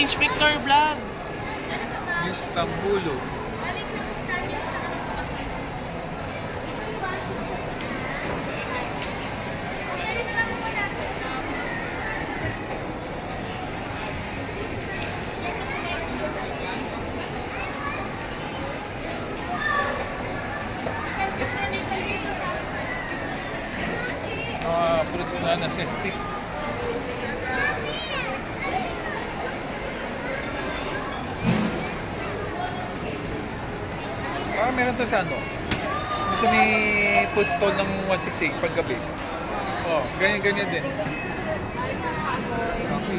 Inspector Vlog. Istanbulo. Mga fruits na nasa stick. Ah, meron to sa ano? Gusto may food stall ng 168 paggabi. Oh, ganyan-ganyan din. Okay.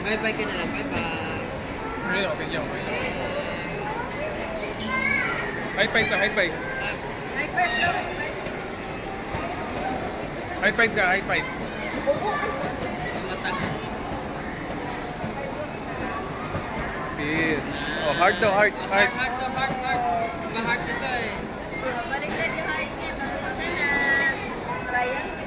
Bye-bye ka na lang. Bye-bye. Ayun, okay yan, okay yan. High five ka, high five. High five High five ka, high five. Beer. Oh, heart to heart, heart. Heart to heart, heart. Ma-heart to to eh. Baliktad yung heart niya. Bago oh. siya na. Triangle.